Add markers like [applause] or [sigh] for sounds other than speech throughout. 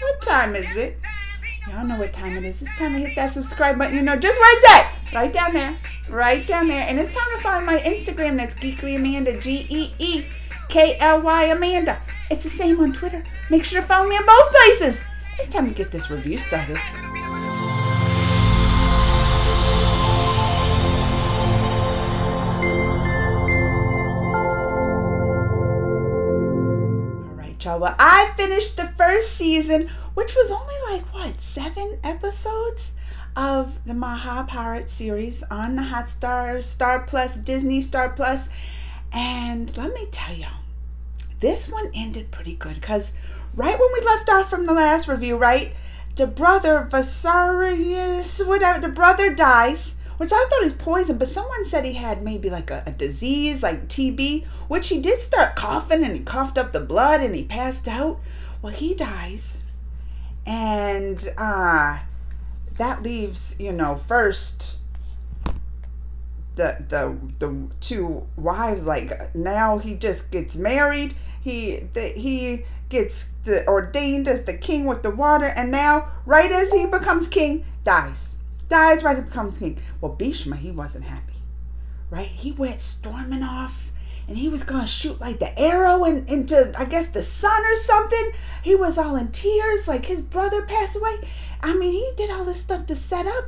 What time is it? Y'all know what time it is. It's time to hit that subscribe button. You know just where it's at. Right down there. Right down there. And it's time to follow my Instagram. That's Geekly Amanda. G E E K L Y Amanda. It's the same on Twitter. Make sure to follow me in both places. It's time to get this review started. I finished the first season, which was only like, what, seven episodes of the Mahabharat series on the Hotstar, Star Plus, Disney Star Plus. And let me tell y'all, this one ended pretty good because right when we left off from the last review, right, the brother Vasarius, whatever, the brother dies, which I thought he was poisoned, but someone said he had maybe like a, a disease, like TB, which he did start coughing and he coughed up the blood and he passed out. Well, he dies, and uh, that leaves, you know, first the the the two wives like now he just gets married. He the, he gets the, ordained as the king with the water and now right as he becomes king dies dies right as he becomes king well bhishma he wasn't happy right he went storming off and he was gonna shoot like the arrow in, into i guess the sun or something he was all in tears like his brother passed away i mean he did all this stuff to set up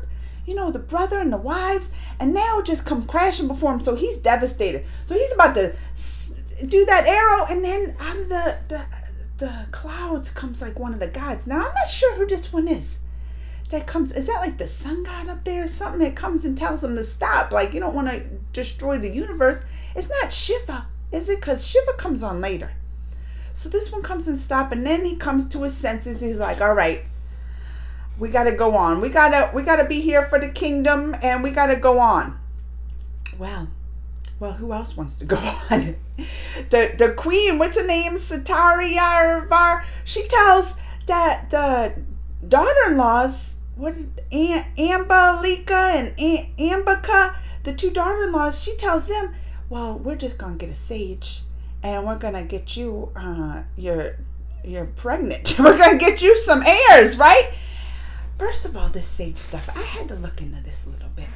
you know, the brother and the wives, and now just come crashing before him. So he's devastated. So he's about to do that arrow, and then out of the, the the clouds comes like one of the gods. Now I'm not sure who this one is. That comes is that like the sun god up there or something that comes and tells him to stop? Like you don't want to destroy the universe. It's not Shiva, is it? Because Shiva comes on later. So this one comes and stop, and then he comes to his senses. He's like, all right we got to go on. We got to we got to be here for the kingdom and we got to go on. Well, well, who else wants to go [laughs] on? the the queen, what's her name? Sataria Var. She tells that the daughter-in-laws, what did Aunt Ambalika and Aunt Ambika, the two daughter-in-laws, she tells them, "Well, we're just to get a sage and we're to get you uh you're you're pregnant. [laughs] we're to get you some heirs, right?" First of all, this sage stuff, I had to look into this a little bit.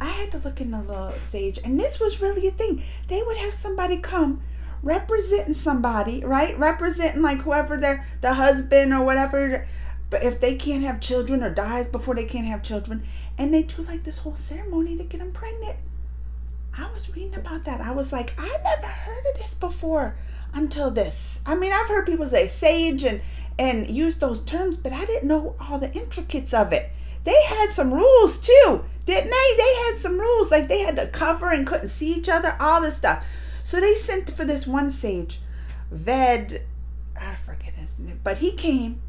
I had to look into the little sage, and this was really a thing. They would have somebody come representing somebody, right? Representing like whoever their the husband or whatever. But if they can't have children or dies before they can't have children, and they do like this whole ceremony to get them pregnant. I was reading about that. I was like, I never heard of this before until this. I mean, I've heard people say sage and and use those terms, but I didn't know all the intricacies of it. They had some rules too, didn't they? They had some rules, like they had to cover and couldn't see each other, all this stuff. So they sent for this one sage, Ved, I forget his name, but he came,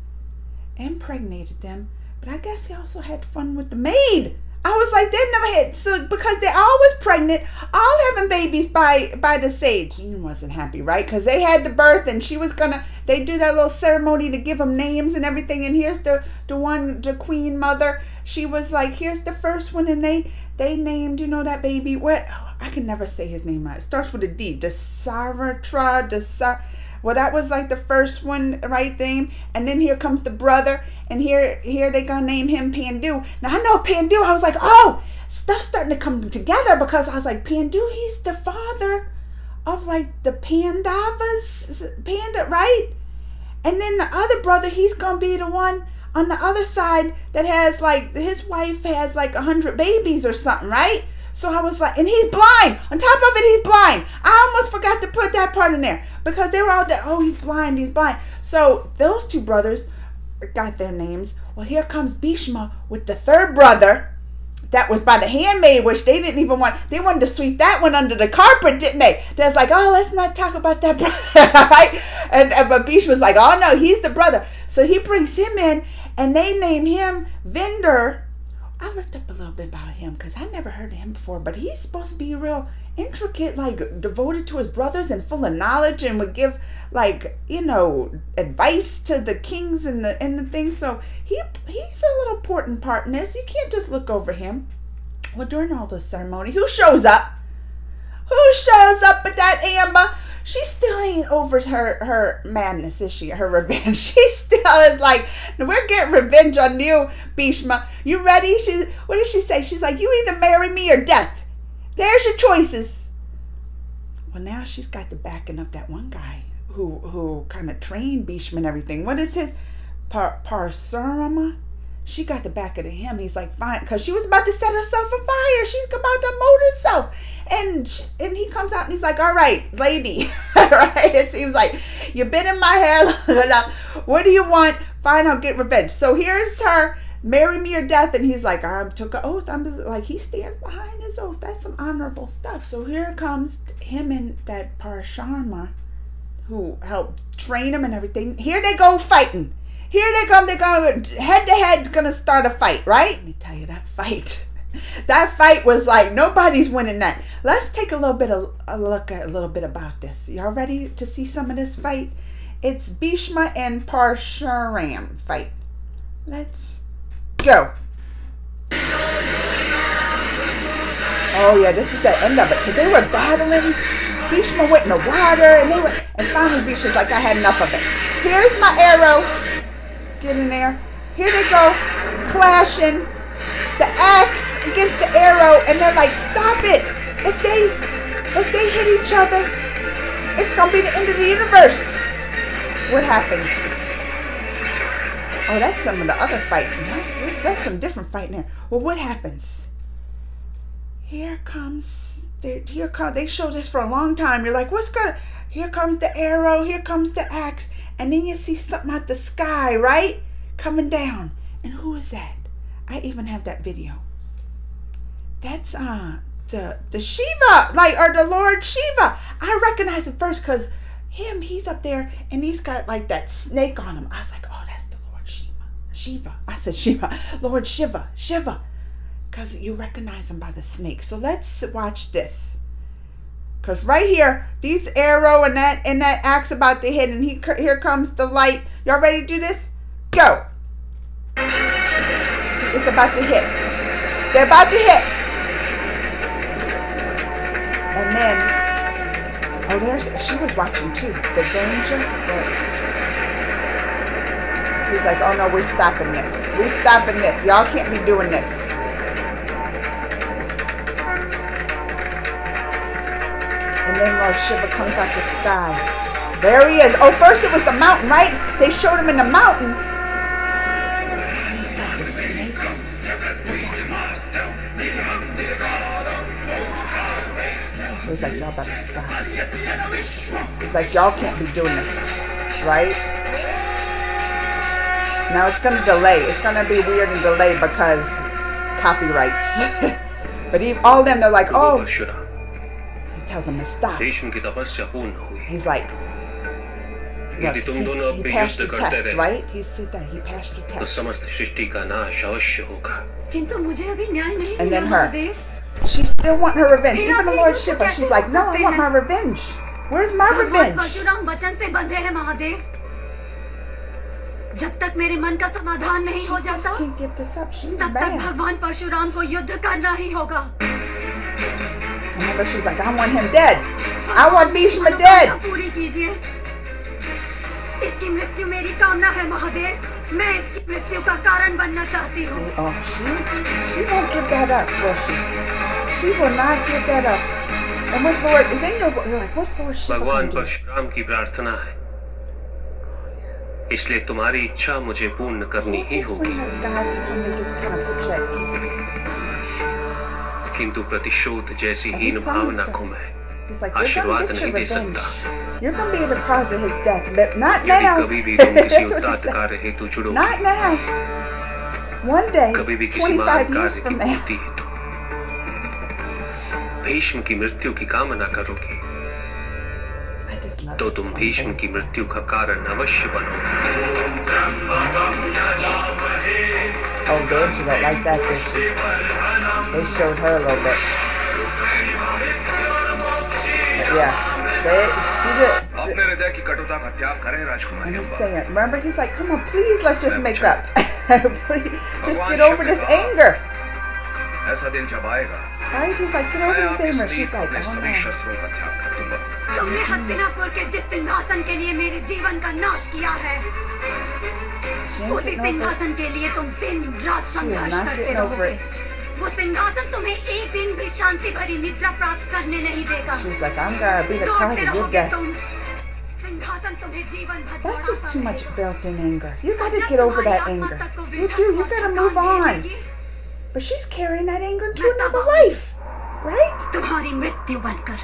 impregnated them. But I guess he also had fun with the maid. I was like, they never had so because they're always pregnant, all having babies by by the sage. You wasn't happy, right? Because they had the birth, and she was gonna. They do that little ceremony to give them names and everything. And here's the the one, the queen mother. She was like, here's the first one, and they they named, you know, that baby. What oh, I can never say his name. It starts with a D. Desaratra. Desar. Well, that was like the first one, right name. And then here comes the brother, and here here they gonna name him Pandu. Now I know Pandu. I was like, oh, stuff's starting to come together because I was like, Pandu, he's the father of like the Pandavas, Panda, right? And then the other brother, he's gonna be the one on the other side that has like his wife has like a hundred babies or something, right? So I was like, and he's blind. On top of it, he's blind. I almost forgot to put that part in there because they were all there. Oh, he's blind. He's blind. So those two brothers got their names. Well, here comes Bhishma with the third brother that was by the handmaid, which they didn't even want. They wanted to sweep that one under the carpet, didn't they? That's like, oh, let's not talk about that [laughs] brother, right? And, and but Bhishma's like, oh no, he's the brother. So he brings him in, and they name him Vendor I looked up a little bit about him because I never heard of him before, but he's supposed to be real intricate, like devoted to his brothers and full of knowledge and would give like, you know, advice to the kings and the and the things. So he he's a little important part in this. You can't just look over him. Well, during all the ceremony, who shows up? Who shows up at that Amba? She still ain't over her her madness, is she? Her revenge. [laughs] She still is like, we're getting revenge on you, Bhishma. You ready? She what did she say? She's like, you either marry me or death. There's your choices. Well, now she's got the backing of that one guy who who kind of trained Bhishma and everything. What is his Par Parsurama? She got the back of the him. He's like, fine, because she was about to set herself on fire. She's about to mold herself. And she, and he comes out and he's like, all right, lady. [laughs] right? It seems like, you've been in my hair long enough. What do you want? Fine, I'll get revenge. So here's her, marry me or death. And he's like, I took an oath. I'm just, like, he stands behind his oath. That's some honorable stuff. So here comes him and that Parsharma who helped train him and everything. Here they go fighting. Here they come. They're going head to head, to start a fight, right? Let me tell you that fight. [laughs] That fight was like nobody's winning that. Let's take a little bit of a look at a little bit about this. Y'all ready to see some of this fight? It's Bhishma and Parshuram fight. Let's go. Oh yeah, this is the end of it because they were battling. Bhishma went in the water and they were, and finally Bhishma's like, I had enough of it. Here's my arrow get in there. Here they go, clashing. The axe against the arrow, and they're like, stop it. If they if they hit each other, it's gonna be the end of the universe. What happens? Oh, that's some of the other fighting. That's some different fighting there. Well, what happens? Here comes here come they show this for a long time. You're like, what's good? Here comes the arrow, here comes the axe and then you see something out the sky, right? Coming down. And who is that? I even have that video. That's uh the the Shiva, like or the Lord Shiva. I recognize it first because him, he's up there and he's got like that snake on him. I was like, oh, that's the Lord Shiva. Shiva. I said Shiva. Lord Shiva. Shiva. Because you recognize him by the snake. So let's watch this. Cause right here, these arrow and that and that axe about to hit, and he here comes the light. Y'all ready to do this? Go. It's about to hit. They're about to hit. And then, oh, there's she was watching too. The danger. But he's like, oh no, we're stopping this. We're stopping this. Y'all can't be doing this. Then Lord Shiva comes out the sky. There he is. Oh, first it was the mountain, right? They showed him in the mountain. He's got the snakes. He's like, y'all better stop. He's like, y'all can't be doing this, right? Now it's going to delay. It's going to be weird and delay because copyrights. [laughs] but he, all them, they're like, oh tells him to stop. He's like, Look, he, he passed the test, right? He said that he passed the test. And then her, she still want her revenge. Even the Lord Shiva, she's like, no, I want my revenge. Where's my revenge? जब तक मेरे मन का समाधान नहीं हो जाता तब तक भगवान परशुराम को युद्ध करना ही होगा Remember, she's like, I want him dead. I want Bhishma dead. इसकी मृत्यु मेरी कामना है महादेव मैं इसकी मृत्यु का कारण बनना चाहती हूँ oh, she, she won't give that up, will she? She will not give that up. And what's Lord? Then you're, you're like, what's Lord Shiva भगवान परशुराम की प्रार्थना है इसलिए तुम्हारी इच्छा मुझे पूर्ण करनी ही होगी किंतु प्रतिशोध जैसी हीन भावना को मैं आशीर्वाद नहीं दे सकता। You're gonna be able to cause his death, but not now. कभी भी तुम किसी [laughs] उत्ताद कार्य हेतु जुड़ोगे Not now. One day, कभी भी किसी महान की पूर्ति हेतु भीष्म की मृत्यु की कामना करोगे। तो तुम भीष्म की मृत्यु का कारण अवश्य बनोगे। Oh, did you don't like that, did she? They showed her a little bit. But yeah, they, she did. And he's saying, remember, he's like, come on, please, let's just make up. [laughs] please, just get over this anger. Right? He's like, get over this anger. She's like, oh no. तुमने हस्तिनापुर के जिस सिंहासन के लिए मेरे जीवन का नाश किया है उसी सिंहासन के लिए तुम दिन रात संघर्ष करते रहोगे वो सिंहासन तुम्हें एक दिन भी शांति भरी निद्रा प्राप्त करने नहीं देगा दौड़ते रहोगे तुम That's just too much built-in anger. You gotta get over that anger. You do. You gotta move on. But she's carrying that anger into another life, right? तुम्हारी मृत्यु बनकर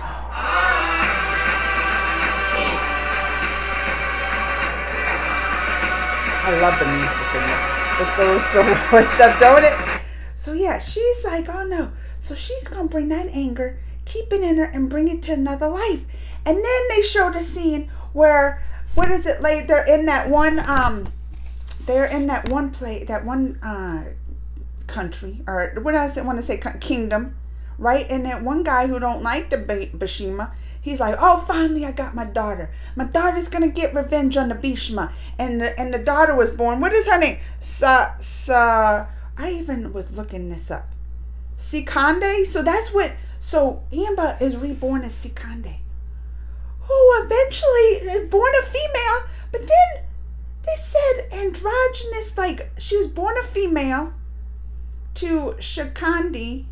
I love the music in this. It goes so [laughs] well and stuff, don't it? So yeah, she's like, oh no. So she's gonna bring that anger, keep it in her, and bring it to another life. And then they show the scene where what is it like they're in that one um they're in that one place that one uh country or what I want to say kingdom right and that one guy who don't like the Bhishma He's like, oh, finally I got my daughter. My daughter's gonna get revenge on the Bhishma. And the, and the daughter was born. What is her name? Sa Sa. I even was looking this up. Sikande. So that's what. So Amba is reborn as Sikande, who eventually is born a female. But then they said androgynous, like she was born a female to Shakandi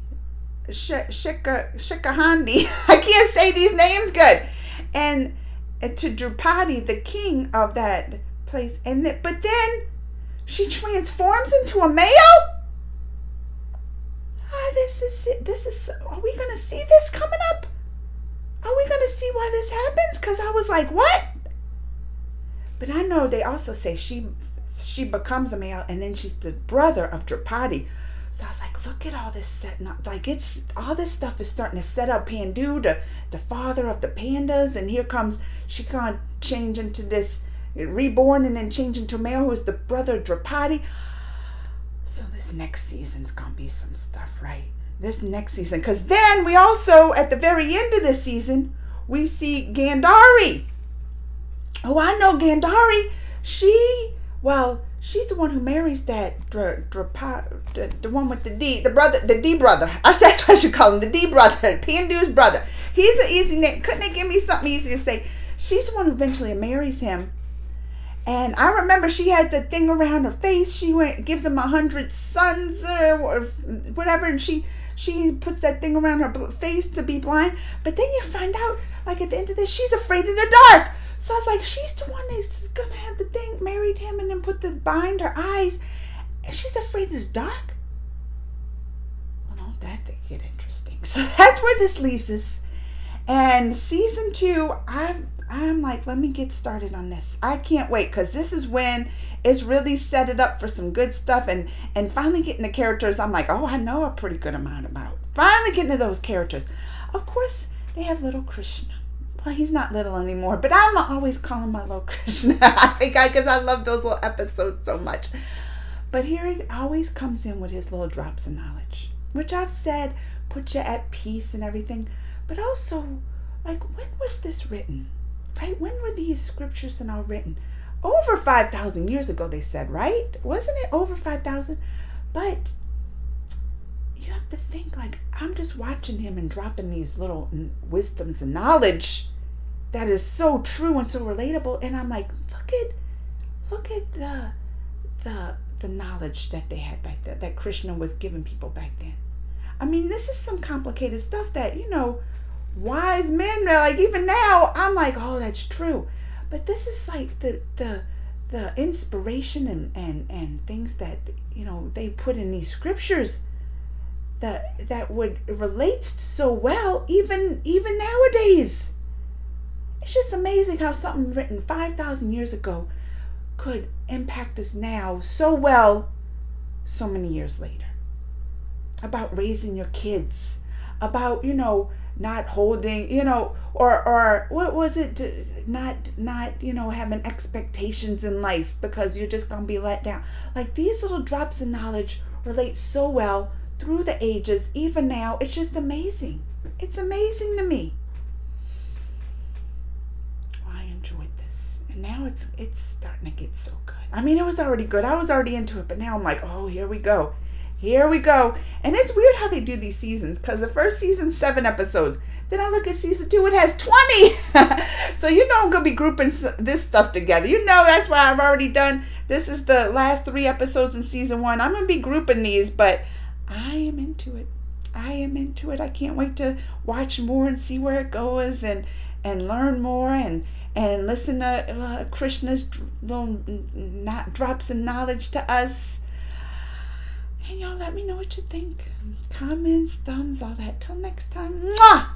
Shika, Shikahandi. [laughs] I can't say these names good. And, uh, to Drupadi, the king of that place. And but then she transforms into a male. Oh, this is. Are we gonna see this coming up? Are we gonna see why this happens? Cause I was like, what? But I know they also say she she becomes a male, and then she's the brother of Drupadi, so I was like, look at all this setting up. Like it's all this stuff is starting to set up Pandu, the, the father of the pandas, and here comes she can't change into this reborn and then change into male who is the brother of Draupadi. So this next season's gonna be some stuff, right? This next season. Cause then we also at the very end of this season, we see Gandhari. Oh, I know Gandhari. She well, She's the one who marries that dr- dr- the, the one with the D, the brother, the D brother. [laughs] That's what I should call him, the D brother, [laughs] Pandu's brother. He's an easy name. Couldn't they give me something easy to say? She's the one who eventually marries him. And I remember she had the thing around her face. She went gives him a hundred sons or whatever, and she she puts that thing around her face to be blind. But then you find out, like at the end of this, she's afraid of the dark. So I was like, she's the one that's gonna have the thing, married him, and then put the bind her eyes. And she's afraid of the dark. Well, don't that get interesting? [laughs] So that's where this leaves us. And season two, I'm I'm like, let me get started on this. I can't wait because this is when it's really set it up for some good stuff and and finally getting the characters. I'm like, oh, I know a pretty good amount about. Finally getting to those characters. Of course, they have little Krishna well, he's not little anymore, but I'm always calling my little [laughs] Krishna. I think I, because I love those little episodes so much. But here he always comes in with his little drops of knowledge, which I've said put you at peace and everything. But also, like, when was this written? Right? When were these scriptures and all written? Over 5,000 years ago, they said, right? Wasn't it over 5,000? But you have to think, like, I'm just watching him and dropping these little wisdoms and knowledge that is so true and so relatable and i'm like look at look at the the the knowledge that they had back then that krishna was giving people back then i mean this is some complicated stuff that you know wise men like even now i'm like oh that's true but this is like the the the inspiration and and and things that you know they put in these scriptures that that would relates so well even even nowadays it's just amazing how something written 5,000 years ago could impact us now so well so many years later. About raising your kids, about, you know, not holding, you know, or or what was it to not not, you know, having expectations in life because you're just to be let down. Like these little drops of knowledge relate so well through the ages even now. It's just amazing. It's amazing to me. I enjoyed this. And now it's it's starting to get so good. I mean, it was already good. I was already into it, but now I'm like, oh, here we go. Here we go. And it's weird how they do these seasons because the first season, seven episodes. Then I look at season two, it has 20. [laughs] so you know I'm going to be grouping this stuff together. You know that's why I've already done. This is the last three episodes in season one. I'm going to be grouping these, but I am into it. I am into it. I can't wait to watch more and see where it goes and and learn more and and listen to uh, Krishna's little not drops of knowledge to us. And y'all let me know what you think. Comments, thumbs, all that. Till next time. Mwah!